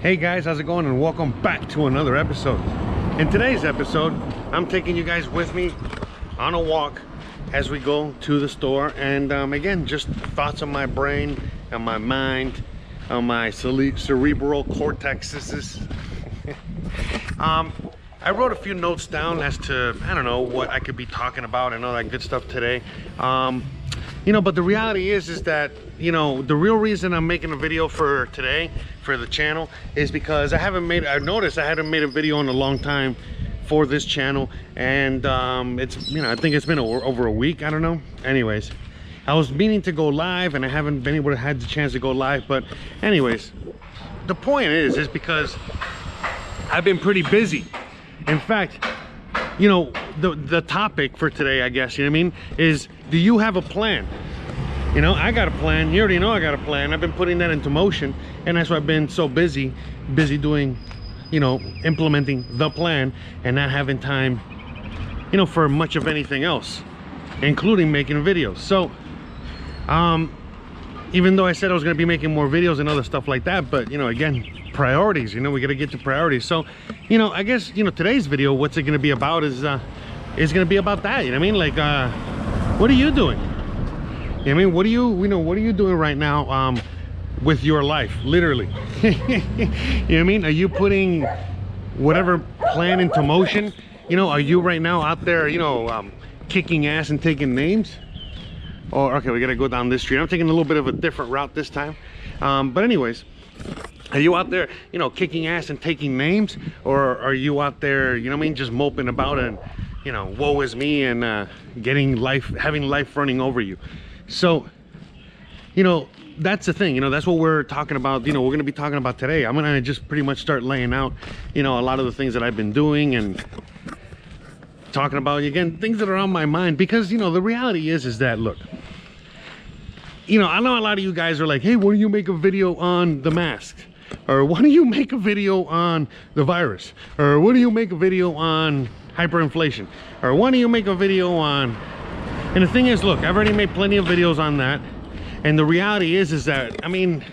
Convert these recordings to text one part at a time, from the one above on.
Hey guys, how's it going? And welcome back to another episode. In today's episode, I'm taking you guys with me on a walk as we go to the store. And um, again, just thoughts on my brain and my mind, on my cere cerebral cortexes. um, I wrote a few notes down as to, I don't know, what I could be talking about and all that good stuff today. Um, you know, but the reality is, is that, you know, the real reason I'm making a video for today, for the channel, is because I haven't made, I noticed I hadn't made a video in a long time for this channel. And um, it's, you know, I think it's been over, over a week, I don't know. Anyways, I was meaning to go live and I haven't been able to have the chance to go live. But anyways, the point is, is because I've been pretty busy. In fact, you know, the, the topic for today, I guess, you know what I mean, is do you have a plan? You know, I got a plan. You already know I got a plan. I've been putting that into motion. And that's why I've been so busy, busy doing, you know, implementing the plan and not having time, you know, for much of anything else, including making videos. So, um, even though I said I was going to be making more videos and other stuff like that, but, you know, again, priorities, you know, we got to get to priorities. So, you know, I guess, you know, today's video, what's it going to be about is, uh, is going to be about that, you know what I mean? Like, uh, what are you doing? I mean? What are you, you know, what are you doing right now, um, with your life, literally? you know I mean? Are you putting whatever plan into motion? You know, are you right now out there, you know, um, kicking ass and taking names? Or, okay, we got to go down this street. I'm taking a little bit of a different route this time. Um, but anyways, are you out there, you know, kicking ass and taking names? Or are you out there, you know I mean, just moping about and, you know, woe is me and uh, getting life, having life running over you? So, you know, that's the thing, you know, that's what we're talking about, you know, we're going to be talking about today. I'm going to just pretty much start laying out, you know, a lot of the things that I've been doing and talking about, again, things that are on my mind because, you know, the reality is, is that, look, you know, I know a lot of you guys are like, hey, why don't you make a video on the mask? Or why don't you make a video on the virus? Or why don't you make a video on hyperinflation? Or why don't you make a video on... And the thing is, look, I've already made plenty of videos on that. And the reality is, is that, I mean,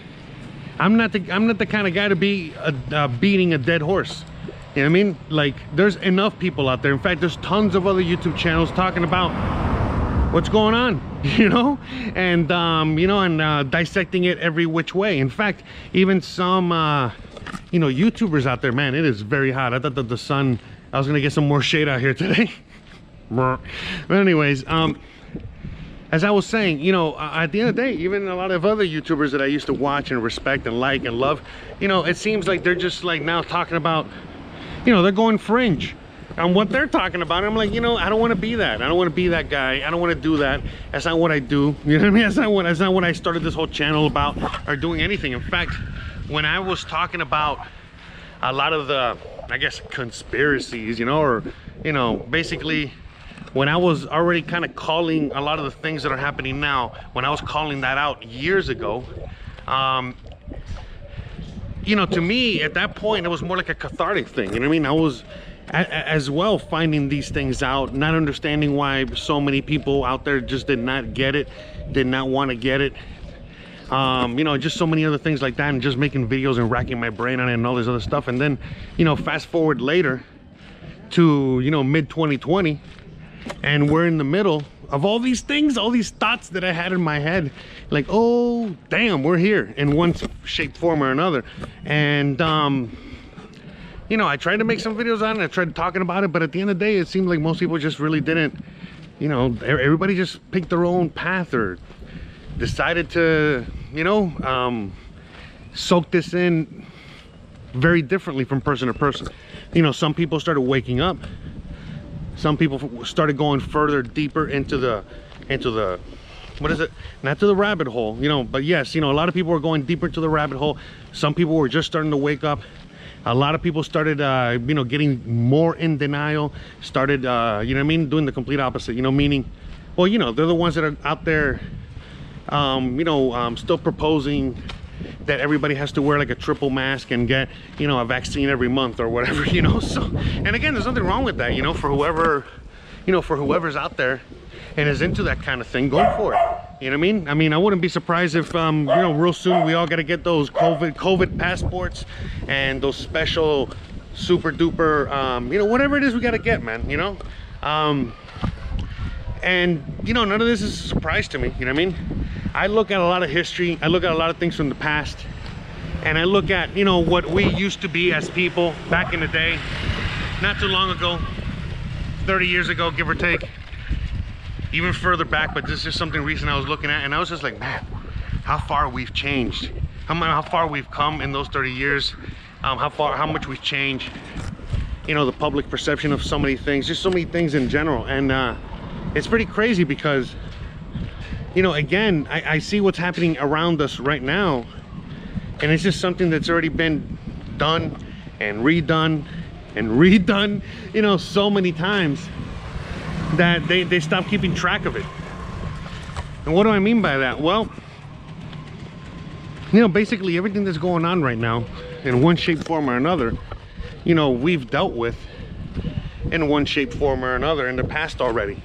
I'm not the, I'm not the kind of guy to be uh, beating a dead horse. You know what I mean? Like, there's enough people out there. In fact, there's tons of other YouTube channels talking about what's going on you know and um, you know and uh, dissecting it every which way in fact even some uh, you know youtubers out there man it is very hot i thought that the sun i was gonna get some more shade out here today but anyways um as i was saying you know at the end of the day even a lot of other youtubers that i used to watch and respect and like and love you know it seems like they're just like now talking about you know they're going fringe on what they're talking about. I'm like, you know, I don't want to be that. I don't want to be that guy. I don't want to do that. That's not what I do. You know what I mean? That's not what that's not what I started this whole channel about or doing anything. In fact, when I was talking about a lot of the I guess conspiracies, you know, or you know, basically when I was already kind of calling a lot of the things that are happening now, when I was calling that out years ago, um, you know, to me at that point, it was more like a cathartic thing. You know what I mean? I was as well finding these things out not understanding why so many people out there just did not get it did not want to get it um, you know just so many other things like that and just making videos and racking my brain on it and all this other stuff and then you know fast forward later to you know mid 2020 and we're in the middle of all these things all these thoughts that i had in my head like oh damn we're here in one shape form or another and um you know, I tried to make some videos on it. I tried talking about it, but at the end of the day, it seemed like most people just really didn't, you know, everybody just picked their own path or decided to, you know, um, soak this in very differently from person to person. You know, some people started waking up. Some people started going further, deeper into the, into the, what is it? Not to the rabbit hole, you know, but yes, you know, a lot of people were going deeper into the rabbit hole. Some people were just starting to wake up a lot of people started uh, you know getting more in denial started uh, you know I mean doing the complete opposite you know meaning well you know they're the ones that are out there um, you know um, still proposing that everybody has to wear like a triple mask and get you know a vaccine every month or whatever you know so and again there's nothing wrong with that you know for whoever you know for whoever's out there and is into that kind of thing go for it You know what I mean? I mean, I wouldn't be surprised if, um, you know, real soon we all got to get those COVID COVID passports and those special super duper, um, you know, whatever it is we got to get, man. You know, um, and you know, none of this is a surprise to me. You know what I mean? I look at a lot of history. I look at a lot of things from the past, and I look at you know what we used to be as people back in the day, not too long ago, 30 years ago, give or take. Even further back, but this is something recent I was looking at, and I was just like, man, how far we've changed, how, how far we've come in those 30 years, um, how far, how much we've changed, you know, the public perception of so many things, just so many things in general, and uh, it's pretty crazy because, you know, again, I, I see what's happening around us right now, and it's just something that's already been done and redone and redone, you know, so many times that they, they stop keeping track of it. And what do I mean by that? Well, you know, basically everything that's going on right now in one shape, form or another, you know, we've dealt with in one shape, form or another in the past already.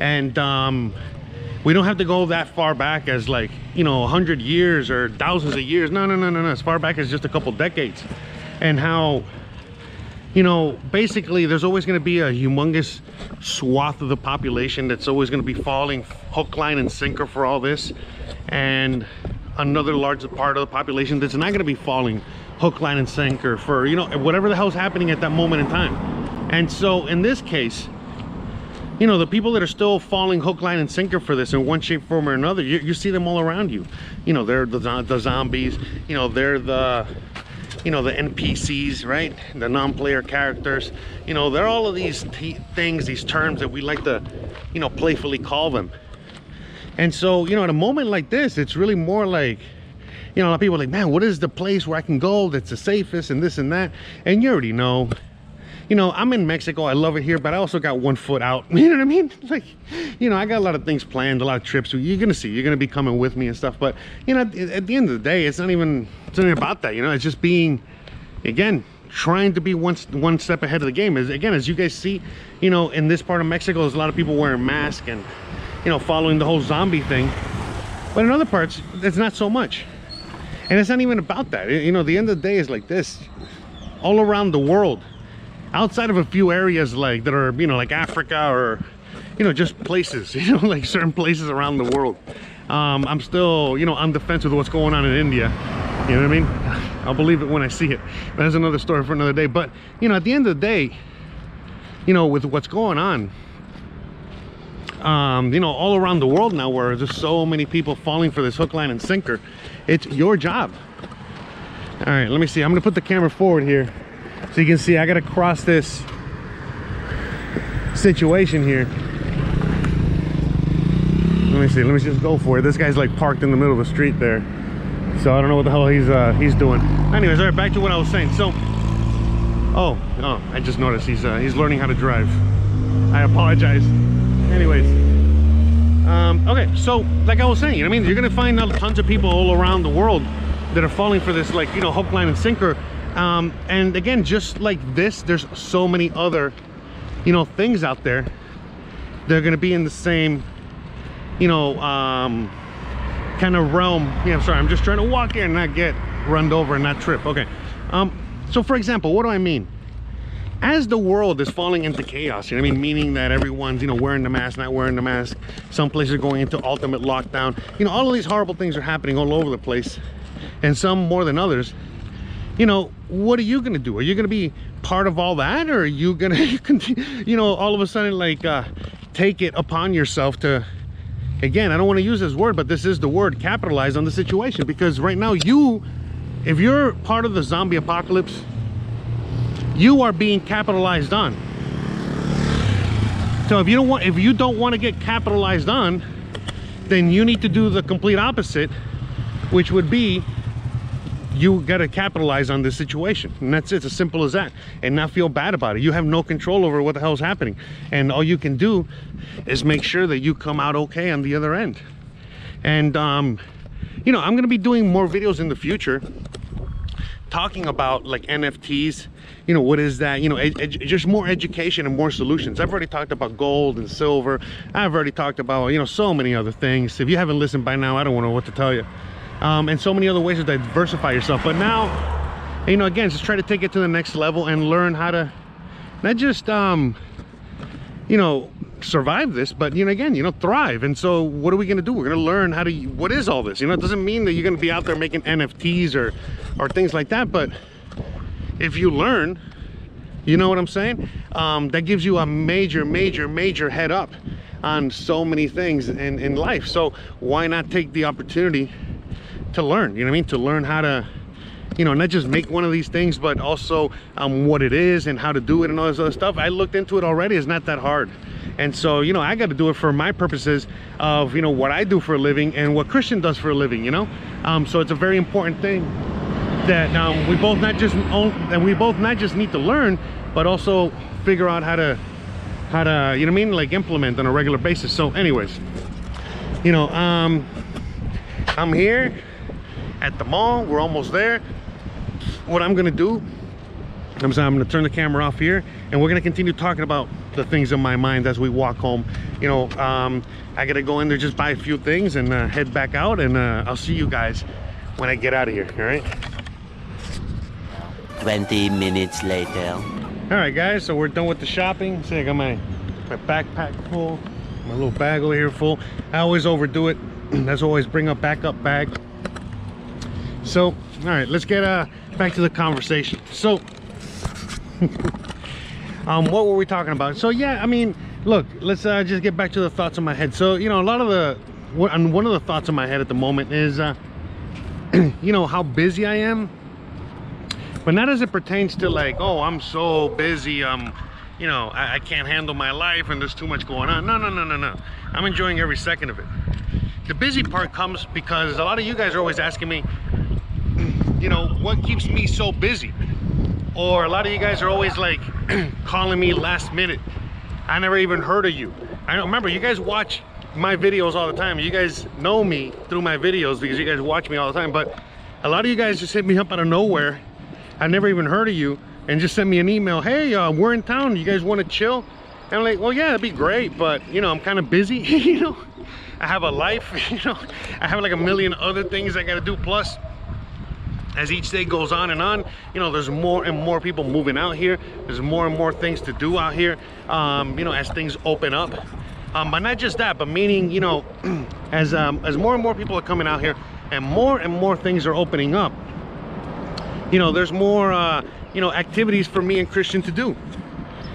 And um, we don't have to go that far back as like, you know, 100 years or thousands of years. No, no, no, no, no. As far back as just a couple decades. And how you know, basically there's always going to be a humongous swath of the population that's always going to be falling hook, line, and sinker for all this. And another large part of the population that's not going to be falling hook, line, and sinker for, you know, whatever the hell's happening at that moment in time. And so in this case, you know, the people that are still falling hook, line, and sinker for this in one shape, form, or another, you, you see them all around you. You know, they're the, the zombies, you know, they're the you know the npcs right? The non-player characters. You know they're all of these things these terms that we like to you know playfully call them. And so you know at a moment like this it's really more like you know a lot of people are like man what is the place where i can go that's the safest and this and that? And you already know you know, I'm in Mexico. I love it here, but I also got one foot out. You know what I mean? Like, you know, I got a lot of things planned, a lot of trips. You're gonna see, you're gonna be coming with me and stuff. But you know, at the end of the day, it's not even it's not about that. You know, it's just being, again, trying to be one one step ahead of the game. As again, as you guys see, you know, in this part of Mexico, there's a lot of people wearing masks and you know, following the whole zombie thing. But in other parts, it's not so much. And it's not even about that. You know, the end of the day is like this. All around the world, outside of a few areas like that are you know like Africa or you know just places you know like certain places around the world. Um, I'm still you know on the fence with what's going on in India. You know what I mean? I'll believe it when I see it. That's another story for another day. But you know at the end of the day you know with what's going on um, you know all around the world now where there's so many people falling for this hook line and sinker it's your job. All right let me see. I'm gonna put the camera forward here so you can see I gotta cross this situation here. Let me see, let me just go for it. This guy's like parked in the middle of the street there. So I don't know what the hell he's uh, he's doing. Anyways, all right, back to what I was saying. So, oh, oh, I just noticed he's uh, he's learning how to drive. I apologize. Anyways, um, okay, so like I was saying, you know what I mean, you're gonna find tons of people all around the world that are falling for this, like you know, hook, line, and sinker um, and again just like this there's so many other you know things out there. They're gonna be in the same you know um, kind of realm. Yeah i'm sorry i'm just trying to walk here and not get run over and not trip. Okay. Um, so for example what do i mean? As the world is falling into chaos you know i mean? Meaning that everyone's you know wearing the mask not wearing the mask. Some places are going into ultimate lockdown. You know all of these horrible things are happening all over the place. And some more than others you know what are you gonna do? Are you gonna be part of all that or are you gonna you know all of a sudden like uh take it upon yourself to again i don't want to use this word but this is the word capitalize on the situation because right now you if you're part of the zombie apocalypse you are being capitalized on. So if you don't want if you don't want to get capitalized on then you need to do the complete opposite which would be you got to capitalize on this situation. And that's it it's as simple as that. And not feel bad about it. You have no control over what the hell's happening. And all you can do is make sure that you come out okay on the other end. And um you know i'm going to be doing more videos in the future talking about like nfts you know what is that? You know just more education and more solutions. I've already talked about gold and silver. I've already talked about you know so many other things. If you haven't listened by now i don't know what to tell you um, and so many other ways to diversify yourself. But now you know again just try to take it to the next level and learn how to not just um you know survive this but you know again you know thrive. And so what are we going to do? We're going to learn how to what is all this? You know it doesn't mean that you're going to be out there making nfts or or things like that but if you learn you know what i'm saying? Um, that gives you a major major major head up on so many things in in life. So why not take the opportunity to learn you know what i mean? To learn how to you know not just make one of these things but also um, what it is and how to do it and all this other stuff. I looked into it already it's not that hard. And so you know i got to do it for my purposes of you know what i do for a living and what christian does for a living you know? Um, so it's a very important thing that um, we both not just own and we both not just need to learn but also figure out how to how to you know what i mean? Like implement on a regular basis. So anyways you know um i'm here at the mall. We're almost there. What I'm gonna do I'm, I'm gonna turn the camera off here and we're gonna continue talking about the things in my mind as we walk home. You know um, I gotta go in there just buy a few things and uh, head back out and uh, I'll see you guys when I get out of here all right? 20 minutes later. All right guys so we're done with the shopping. See I got my my backpack full my little bag over here full. I always overdo it. As always bring a backup bag so all right let's get uh back to the conversation. So um what were we talking about? So yeah i mean look let's uh just get back to the thoughts in my head. So you know a lot of the one, one of the thoughts in my head at the moment is uh you know how busy i am. But not as it pertains to like oh i'm so busy um you know I, I can't handle my life and there's too much going on. No no no no no. I'm enjoying every second of it. The busy part comes because a lot of you guys are always asking me you know, what keeps me so busy? Or a lot of you guys are always like calling me last minute. I never even heard of you. I don't remember, you guys watch my videos all the time. You guys know me through my videos because you guys watch me all the time. But a lot of you guys just hit me up out of nowhere. I never even heard of you and just sent me an email. Hey, uh, we're in town. You guys want to chill? And I'm like, well, yeah, that'd be great. But, you know, I'm kind of busy, you know. I have a life, you know. I have like a million other things I got to do. Plus, as each day goes on and on you know there's more and more people moving out here. There's more and more things to do out here um, you know as things open up. Um, but not just that but meaning you know as um, as more and more people are coming out here and more and more things are opening up you know there's more uh, you know activities for me and Christian to do.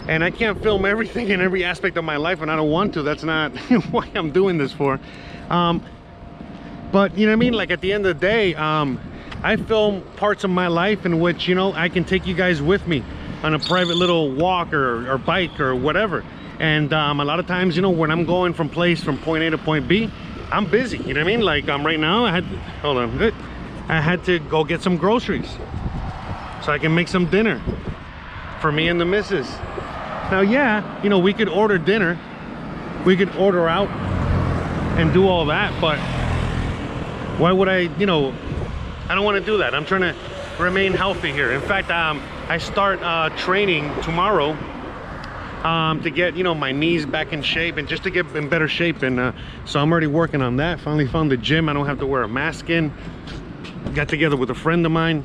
And I can't film everything in every aspect of my life and I don't want to. That's not why I'm doing this for. Um, but you know what I mean? Like at the end of the day um, I film parts of my life in which, you know, I can take you guys with me on a private little walk or, or bike or whatever. And um, a lot of times, you know, when I'm going from place from point A to point B, I'm busy, you know what I mean? Like um, right now, I had, to, hold on, good. I had to go get some groceries so I can make some dinner for me and the missus. Now, yeah, you know, we could order dinner, we could order out and do all that, but why would I, you know, I don't want to do that. I'm trying to remain healthy here. In fact, um, I start uh, training tomorrow um, to get, you know, my knees back in shape and just to get in better shape. And uh, so I'm already working on that. Finally found the gym. I don't have to wear a mask in. Got together with a friend of mine.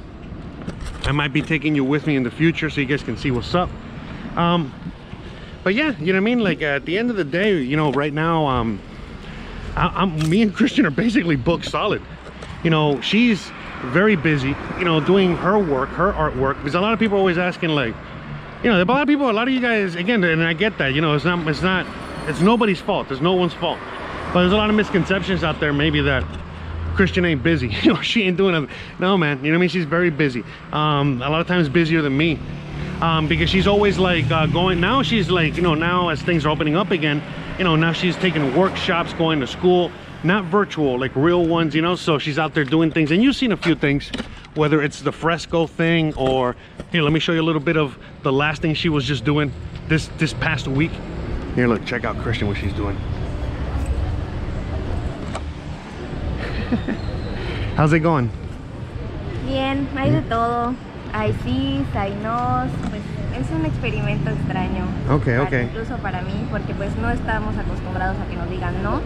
I might be taking you with me in the future so you guys can see what's up. Um, but yeah, you know what I mean? Like uh, at the end of the day, you know, right now, um, I, am me and Christian are basically booked solid. You know, she's very busy, you know, doing her work, her artwork. Because a lot of people are always asking, like, you know, a lot of people, a lot of you guys, again, and I get that, you know, it's not, it's not, it's nobody's fault. There's no one's fault. But there's a lot of misconceptions out there, maybe that Christian ain't busy. you know, she ain't doing. No, man, you know what I mean? She's very busy. Um, a lot of times busier than me. Um, because she's always like uh, going, now she's like, you know, now as things are opening up again, you know, now she's taking workshops, going to school, not virtual like real ones you know so she's out there doing things and you've seen a few things whether it's the fresco thing or here let me show you a little bit of the last thing she was just doing this this past week here look check out christian what she's doing how's it going Bien, hay de hmm. todo. Hay sí, hay no. Pues es un experimento extraño. Okay, okay. Incluso para mí, porque pues no estamos acostumbrados a que nos digan no.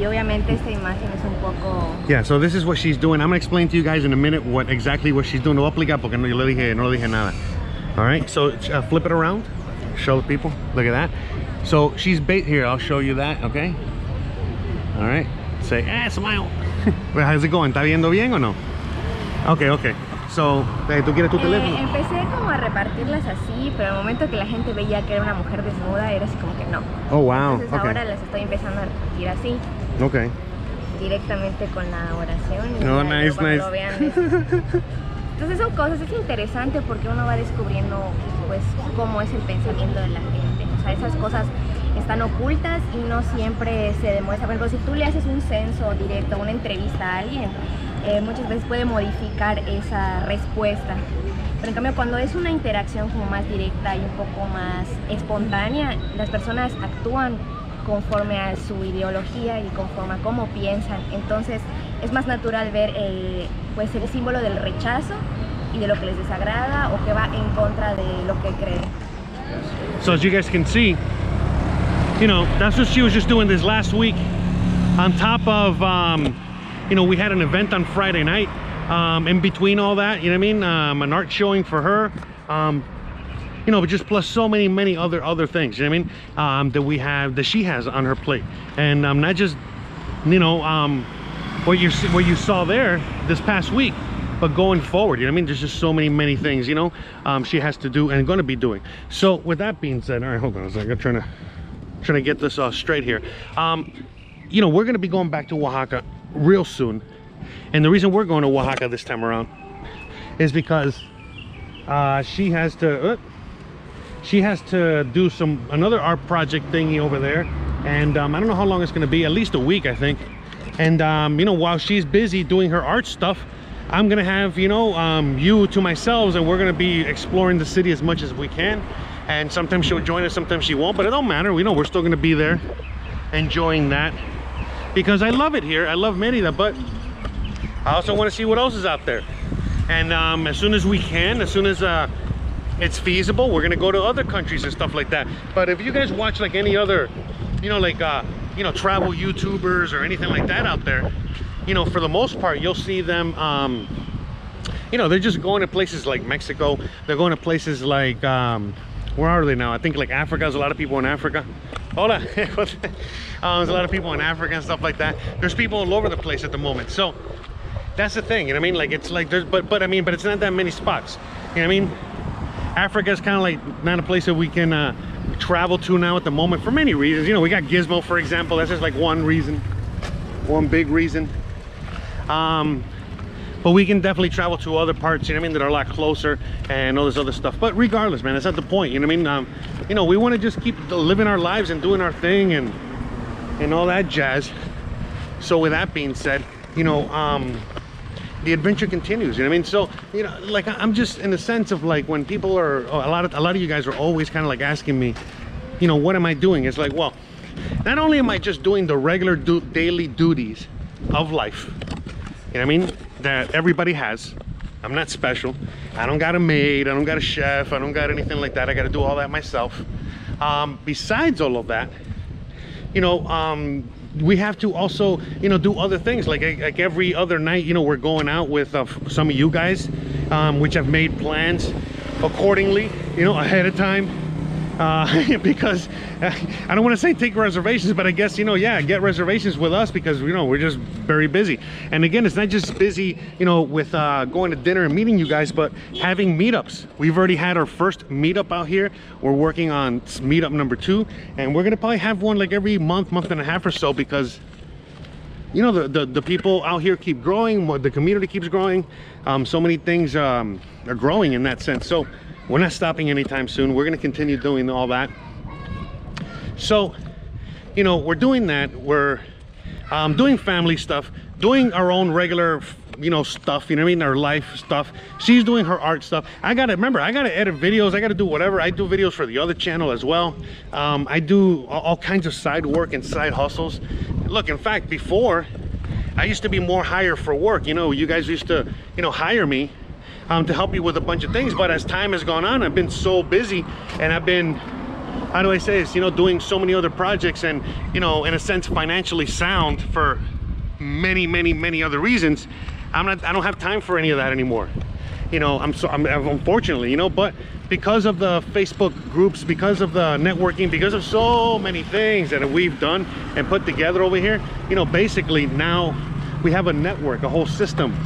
Y obviamente esta imagen es un poco... Yeah, so this is what she's doing. I'm gonna explain to you guys in a minute what exactly what she's doing. No voy a explicar porque no le dije, no le dije nada. All right, so uh, flip it around. Show the people. Look at that. So she's bait here. I'll show you that. Okay. All right. Say, ah, smile. well, how's it going? ¿Está viendo bien o no? Okay, okay. So, eh, ¿tú quieres tu Eh, teléfono? empecé como a repartirlas así, pero al momento que la gente veía que era una mujer desnuda, era así como que no. Oh, wow. Entonces ahora Okay. las estoy empezando a repartir así, Okay. directamente con la oración. y luego nice, nice. lo vean es- Entonces son cosas, es interesante porque uno va descubriendo pues cómo es el pensamiento de la gente. O sea, esas cosas están ocultas y no siempre se demuestra. Por ejemplo, si tú le haces un censo directo, una entrevista a alguien, eh, muchas veces puede modificar esa respuesta. Pero en cambio, cuando es una interacción como más directa y un poco más espontánea, las personas actúan conforme a su ideología y conforme a cómo piensan. Entonces es más natural ver eh, pues el símbolo del rechazo y de lo que les desagrada o que va en contra de lo que creen. So as you guys can see, you know, that's what she was just doing this last week. On top of, um, you know, we had an event on Friday night. Um, in between all that, you know what I mean? Um, an art showing for her. You know, but just plus so many, many other other things. You know what I mean? Um, that we have, that she has on her plate, and um, not just, you know, um, what you what you saw there this past week, but going forward. You know what I mean? There's just so many, many things. You know, um, she has to do and going to be doing. So with that being said, all right, hold on a second. I'm trying to trying to get this uh, straight here. Um, you know, we're going to be going back to Oaxaca real soon, and the reason we're going to Oaxaca this time around is because uh, she has to. Uh, she has to do some another art project thingy over there and um, i don't know how long it's going to be at least a week i think. And um, you know while she's busy doing her art stuff i'm gonna have you know um, you to myself and we're gonna be exploring the city as much as we can. And sometimes she'll join us sometimes she won't but it don't matter. We know we're still gonna be there enjoying that. Because i love it here. I love merida but i also want to see what else is out there. And um, as soon as we can as soon as uh, it's feasible. We're gonna go to other countries and stuff like that. But if you guys watch like any other you know like uh you know travel youtubers or anything like that out there you know for the most part you'll see them um you know they're just going to places like mexico. They're going to places like um where are they now? I think like africa. There's a lot of people in africa. Hola. um, there's a lot of people in africa and stuff like that. There's people all over the place at the moment. So that's the thing. You know what i mean? Like it's like there's but but i mean but it's not that many spots. You know what i mean Africa is kind of like not a place that we can uh, travel to now at the moment for many reasons. You know, we got Gizmo, for example. That's just like one reason, one big reason. Um, but we can definitely travel to other parts, you know what I mean, that are a lot closer and all this other stuff. But regardless, man, that's not the point. You know what I mean? Um, you know, we want to just keep living our lives and doing our thing and and all that jazz. So with that being said, you know, um, the adventure continues. You know what I mean? So you know, like I'm just in the sense of like when people are oh, a lot of a lot of you guys are always kind of like asking me, you know, what am I doing? It's like, well, not only am I just doing the regular du- daily duties of life, you know what I mean, that everybody has. I'm not special. I don't got a maid. I don't got a chef. I don't got anything like that. I got to do all that myself. Um, besides all of that, you know um we have to also you know do other things. Like like every other night you know we're going out with uh, some of you guys um which have made plans accordingly you know ahead of time uh because uh, i don't want to say take reservations but i guess you know yeah get reservations with us because you know we're just very busy. And again it's not just busy you know with uh going to dinner and meeting you guys but having meetups. We've already had our first meetup out here. We're working on meetup number two and we're gonna probably have one like every month month and a half or so because you know the, the the people out here keep growing what the community keeps growing. Um so many things um are growing in that sense. So we're not stopping anytime soon. We're going to continue doing all that. So you know we're doing that. We're um doing family stuff doing our own regular you know stuff you know what i mean? Our life stuff. She's doing her art stuff. I gotta remember i gotta edit videos. I gotta do whatever. I do videos for the other channel as well. Um i do all, kinds of side work and side hustles. Look in fact before I used to be more higher for work. You know, you guys used to, you know, hire me um, to help you with a bunch of things. But as time has gone on, I've been so busy and I've been, how do I say this, you know, doing so many other projects and, you know, in a sense, financially sound for many, many, many other reasons. I'm not, I don't have time for any of that anymore. You know, I'm so, I'm unfortunately, you know, but because of the Facebook groups, because of the networking, because of so many things that we've done and put together over here, you know, basically now we have a network, a whole system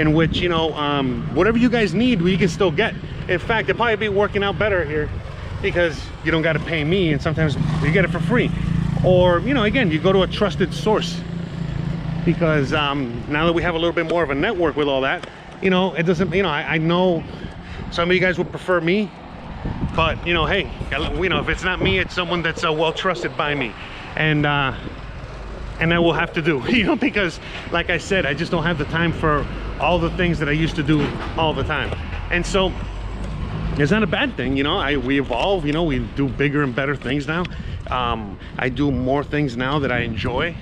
in which, you know, um, whatever you guys need, we can still get. In fact, it'll probably be working out better here because you don't got to pay me and sometimes you get it for free. Or, you know, again, you go to a trusted source because um, now that we have a little bit more of a network with all that, you know, it doesn't, you know, I, I know some of you guys would prefer me, but you know, hey, you know, if it's not me, it's someone that's uh, well trusted by me. And, uh, and I will have to do, you know, because like I said, I just don't have the time for all the things that I used to do all the time. And so it's not a bad thing, you know, I, we evolve, you know, we do bigger and better things now. Um, I do more things now that I enjoy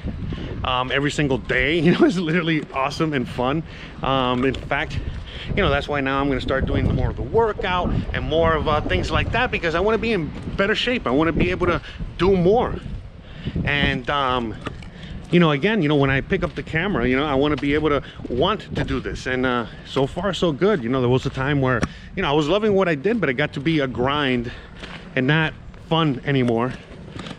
um, every single day, you know, it's literally awesome and fun. Um, in fact, you know, that's why now I'm going to start doing more of the workout and more of uh, things like that because I want to be in better shape. I want to be able to do more. And, um, you know, again, you know, when I pick up the camera, you know, I want to be able to want to do this. And uh, so far, so good. You know, there was a time where, you know, I was loving what I did, but it got to be a grind and not fun anymore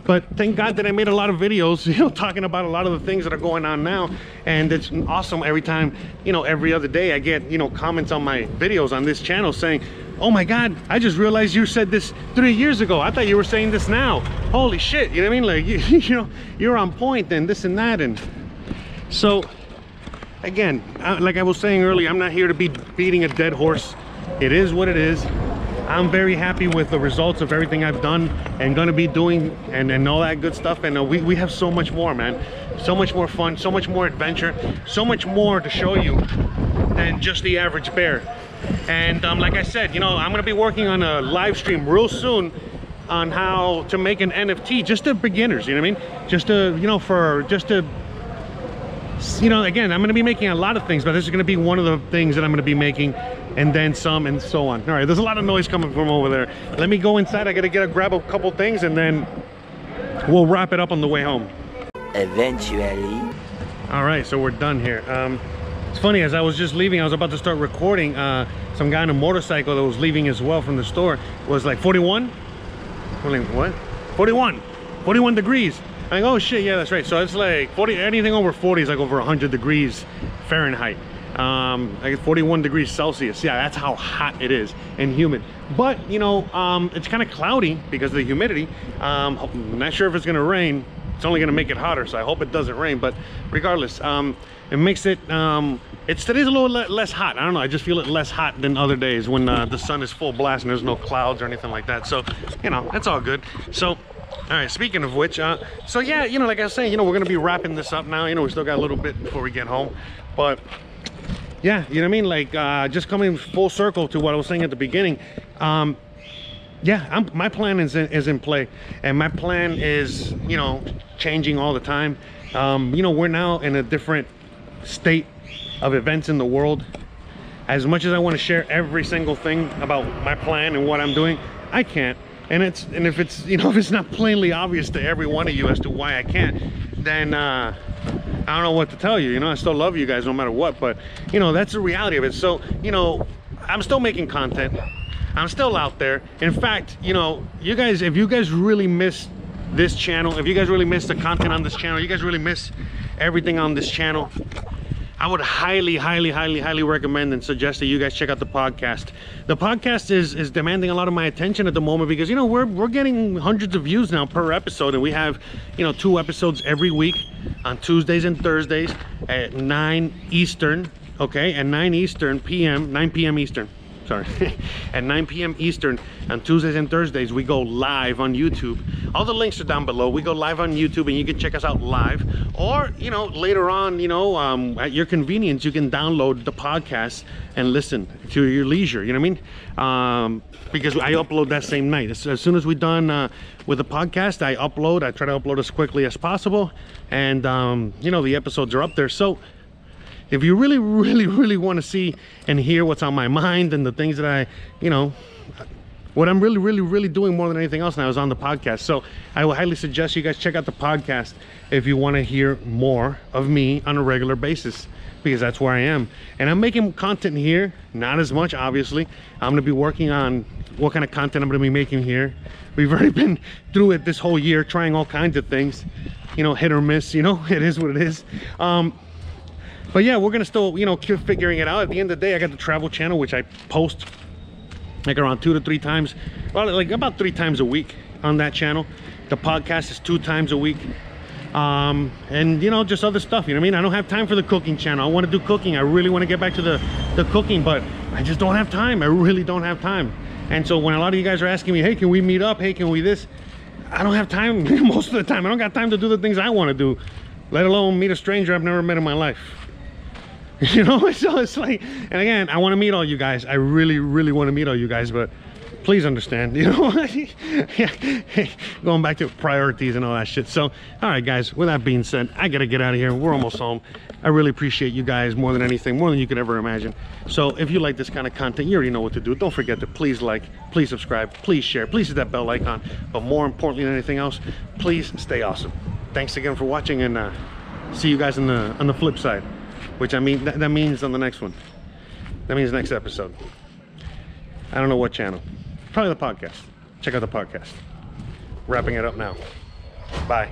but thank god that i made a lot of videos you know talking about a lot of the things that are going on now. And it's awesome every time you know every other day i get you know comments on my videos on this channel saying oh my god i just realized you said this three years ago. I thought you were saying this now. Holy shit you know what i mean? Like you, you know you're on point and this and that and so again uh, like i was saying earlier i'm not here to be beating a dead horse. It is what it is I'm very happy with the results of everything I've done and gonna be doing and, and all that good stuff. And uh, we, we have so much more, man. So much more fun, so much more adventure, so much more to show you than just the average bear. And um, like I said, you know, I'm gonna be working on a live stream real soon on how to make an NFT just to beginners, you know what I mean? Just to, you know, for just to you know, again, I'm to be making a lot of things, but this is to be one of the things that I'm to be making and then some and so on. All right, there's a lot of noise coming from over there. Let me go inside. I got to get a grab a couple things and then we'll wrap it up on the way home. Eventually. All right, so we're done here. Um, it's funny, as I was just leaving, I was about to start recording. Uh, some guy on a motorcycle that was leaving as well from the store was like 41? What? 41. 41 degrees. I'm like, oh shit, yeah, that's right. So it's like 40, anything over 40 is like over 100 degrees Fahrenheit. Um, like 41 degrees Celsius. Yeah, that's how hot it is and humid. But, you know, um, it's kind of cloudy because of the humidity. Um, I'm not sure if it's gonna rain. It's only gonna make it hotter, so I hope it doesn't rain. But regardless, um, it makes it, um, it's today's a little le less hot. I don't know, I just feel it less hot than other days when uh, the sun is full blast and there's no clouds or anything like that. So, you know, that's all good. So, all right speaking of which uh so yeah you know like i was saying you know we're gonna be wrapping this up now you know we still got a little bit before we get home but yeah you know what i mean? Like uh just coming full circle to what i was saying at the beginning um yeah I'm, my plan is in, is in play. And my plan is you know changing all the time. Um you know we're now in a different state of events in the world. As much as i want to share every single thing about my plan and what i'm doing i can't. And it's and if it's you know if it's not plainly obvious to every one of you as to why I can't then uh I don't know what to tell you you know I still love you guys no matter what but you know that's the reality of it. So you know I'm still making content. I'm still out there. In fact you know you guys if you guys really miss this channel if you guys really miss the content on this channel you guys really miss everything on this channel I would highly, highly, highly, highly recommend and suggest that you guys check out the podcast. The podcast is is demanding a lot of my attention at the moment because you know we're we're getting hundreds of views now per episode, and we have you know two episodes every week on Tuesdays and Thursdays at 9 Eastern, okay, and 9 Eastern PM, 9 p.m. Eastern. Sorry, at 9 p.m. Eastern on Tuesdays and Thursdays. We go live on YouTube. All the links are down below. We go live on YouTube and you can check us out live. Or, you know, later on, you know, um, at your convenience, you can download the podcast and listen to your leisure. You know what I mean? Um, because I upload that same night. As, as soon as we're done uh, with the podcast, I upload. I try to upload as quickly as possible. And, um, you know, the episodes are up there. So, if you really really really want to see and hear what's on my mind and the things that i you know what i'm really really really doing more than anything else now is on the podcast. So i will highly suggest you guys check out the podcast if you want to hear more of me on a regular basis because that's where i am. And i'm making content here not as much obviously. I'm going to be working on what kind of content i'm going to be making here. We've already been through it this whole year trying all kinds of things you know hit or miss you know it is what it is. Um but yeah we're gonna still you know keep figuring it out. At the end of the day i got the travel channel which i post like around two to three times. Well like about three times a week on that channel. The podcast is two times a week. Um and you know just other stuff you know what i mean? I don't have time for the cooking channel. I want to do cooking. I really want to get back to the the cooking but i just don't have time. I really don't have time. And so when a lot of you guys are asking me hey can we meet up? Hey can we this? I don't have time most of the time. I don't got time to do the things i want to do let alone meet a stranger i've never met in my life you know so it's like and again i want to meet all you guys. I really really want to meet all you guys but please understand you know going back to priorities and all that shit. So all right guys with that being said i gotta get out of here. We're almost home. I really appreciate you guys more than anything more than you could ever imagine. So if you like this kind of content you already know what to do. Don't forget to please like please subscribe please share please hit that bell icon. But more importantly than anything else please stay awesome. Thanks again for watching and uh, see you guys on the on the flip side which I mean, that, that means on the next one. That means next episode. I don't know what channel. Probably the podcast. Check out the podcast. Wrapping it up now. Bye.